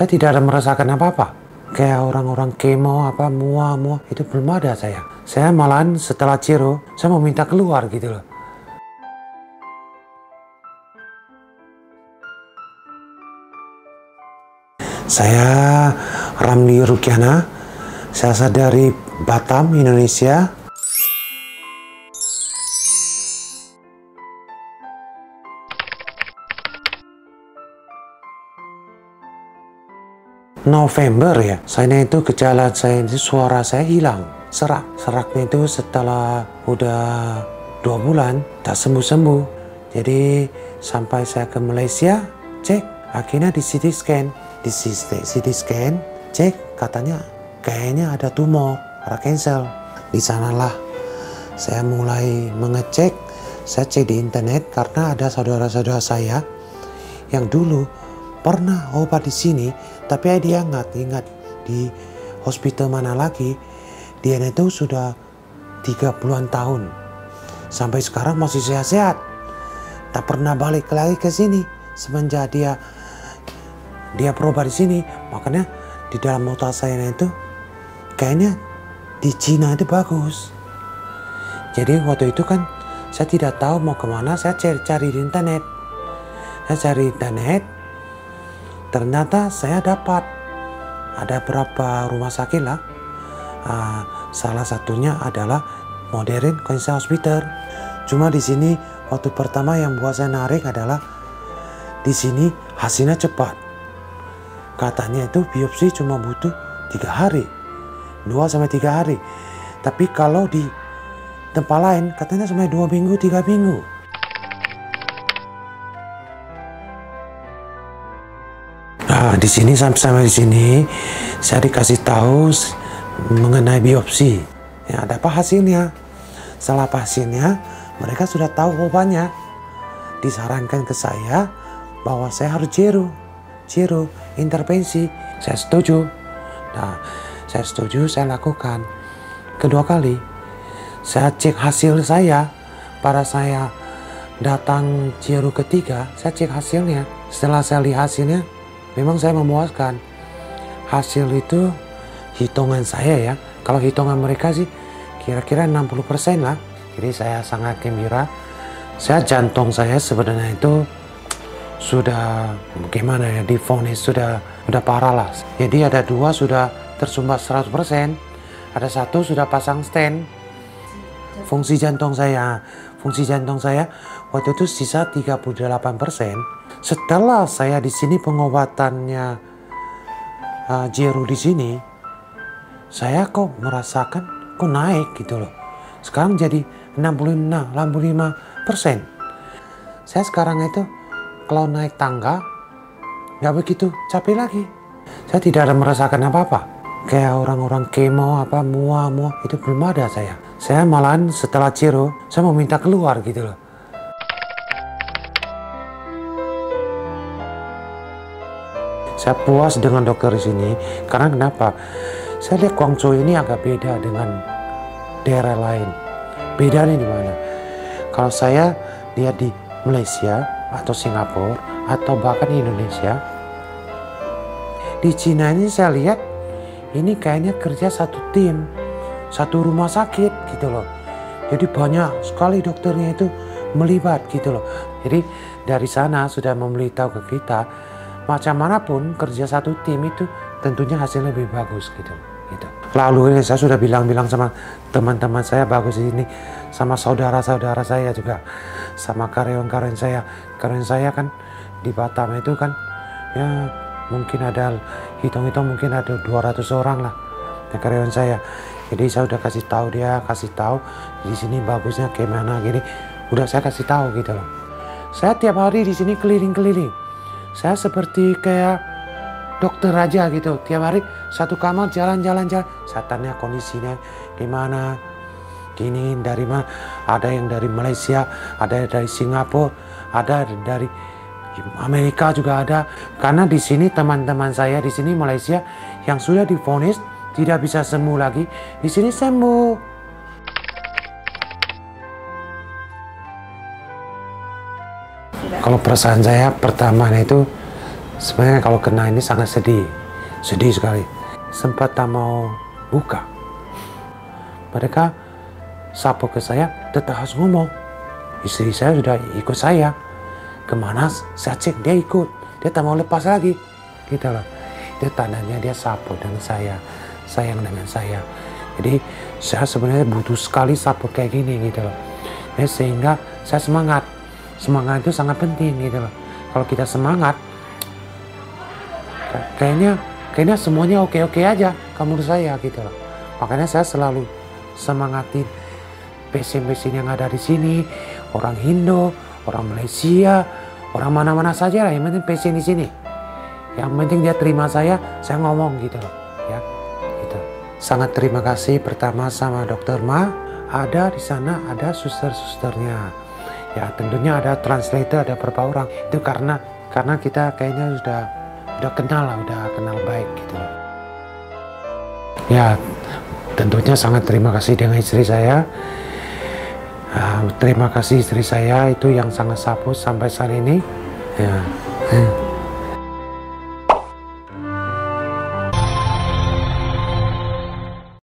Saya tidak ada merasakan apa-apa. Kayak orang-orang kemo apa mua mua itu belum ada saya. Saya malahan setelah ciro saya mau minta keluar gitu loh. Saya Ramli Rukiana, saya dari Batam, Indonesia. November ya, saya itu gejala saya itu suara saya hilang, serak. Seraknya itu setelah udah dua bulan tak sembuh-sembuh. Jadi sampai saya ke Malaysia, cek akhirnya di CT scan, di CT scan, cek katanya kayaknya ada tumor, ada cancel. Di sanalah saya mulai mengecek, saya cek di internet karena ada saudara-saudara saya yang dulu pernah obat di sini, tapi dia nggak ingat di hospital mana lagi. Dia itu sudah 30-an tahun. Sampai sekarang masih sehat-sehat. Tak pernah balik lagi ke sini semenjak dia dia berobat di sini. Makanya di dalam otak saya itu kayaknya di Cina itu bagus. Jadi waktu itu kan saya tidak tahu mau ke mana, saya cari-cari di internet. Saya cari internet, ternyata saya dapat ada berapa rumah sakit lah. Uh, salah satunya adalah Modern Cancer Hospital. Cuma di sini waktu pertama yang buat saya narik adalah di sini hasilnya cepat. Katanya itu biopsi cuma butuh tiga hari, dua sampai tiga hari. Tapi kalau di tempat lain katanya sampai dua minggu, tiga minggu. Nah, di sini sampai sampai di sini saya dikasih tahu mengenai biopsi. Ya, ada apa hasilnya? Setelah hasilnya, mereka sudah tahu obatnya. Disarankan ke saya bahwa saya harus jeru, jeru, intervensi. Saya setuju. Nah, saya setuju, saya lakukan. Kedua kali, saya cek hasil saya. Pada saya datang jeru ketiga, saya cek hasilnya. Setelah saya lihat hasilnya, memang saya memuaskan. Hasil itu hitungan saya ya. Kalau hitungan mereka sih kira-kira 60% lah. Jadi saya sangat gembira. Saya jantung saya sebenarnya itu sudah bagaimana ya difonis sudah sudah parah lah. Jadi ada dua sudah tersumbat 100%, ada satu sudah pasang stand. Fungsi jantung saya, fungsi jantung saya waktu itu sisa 38%. Setelah saya di sini pengobatannya uh, Jeru di sini, saya kok merasakan kok naik gitu loh. Sekarang jadi 66, 65 persen. Saya sekarang itu kalau naik tangga nggak begitu capek lagi. Saya tidak ada merasakan apa-apa. Kayak orang-orang kemo apa mua mua itu belum ada saya. Saya malahan setelah ciro saya mau minta keluar gitu loh. Saya puas dengan dokter di sini karena kenapa? Saya lihat Guangzhou ini agak beda dengan daerah lain. Bedanya di mana? Kalau saya lihat di Malaysia atau Singapura atau bahkan Indonesia, di Cina ini saya lihat ini kayaknya kerja satu tim, satu rumah sakit gitu loh. Jadi banyak sekali dokternya itu melibat gitu loh. Jadi dari sana sudah memberitahu ke kita macam mana pun kerja satu tim itu tentunya hasilnya lebih bagus gitu. gitu. Lalu ini saya sudah bilang-bilang sama teman-teman saya bagus ini, sama saudara-saudara saya juga, sama karyawan-karyawan saya. Karyawan saya kan di Batam itu kan ya mungkin ada hitung-hitung mungkin ada 200 orang lah ya, karyawan saya. Jadi saya udah kasih tahu dia, kasih tahu di sini bagusnya kayak mana gini. Udah saya kasih tahu gitu loh. Saya tiap hari di sini keliling-keliling saya seperti kayak dokter aja gitu. Tiap hari satu kamar jalan-jalan jalan saya tanya kondisinya gimana? Gini dari mana? Ada yang dari Malaysia ada dari Singapura ada dari Amerika juga ada. Karena di sini teman-teman saya di sini Malaysia yang sudah difonis tidak bisa sembuh lagi. Di sini sembuh kalau perasaan saya pertama itu sebenarnya kalau kena ini sangat sedih. Sedih sekali. Sempat tak mau buka. Mereka sapu ke saya tetap harus ngomong. Istri saya sudah ikut saya. Ke mana saya cek dia ikut. Dia tak mau lepas lagi. Gitu loh. Itu tandanya dia sapu dengan saya sayang dengan saya. Jadi saya sebenarnya butuh sekali sapu kayak gini gitu loh. Sehingga saya semangat semangat itu sangat penting gitu loh. Kalau kita semangat kayaknya kayaknya semuanya oke-oke aja kamu saya gitu loh. Makanya saya selalu semangatin pasien-pasien yang ada di sini orang Indo orang Malaysia orang mana-mana saja lah yang penting pasien di sini. Yang penting dia terima saya saya ngomong gitu loh ya. Gitu. Sangat terima kasih pertama sama dokter Ma. Ada di sana ada suster-susternya ya tentunya ada translator ada beberapa orang itu karena karena kita kayaknya sudah udah kenal lah, udah kenal baik gitu. Ya, tentunya sangat terima kasih dengan istri saya. Uh, terima kasih istri saya itu yang sangat sapu sampai saat ini. Ya.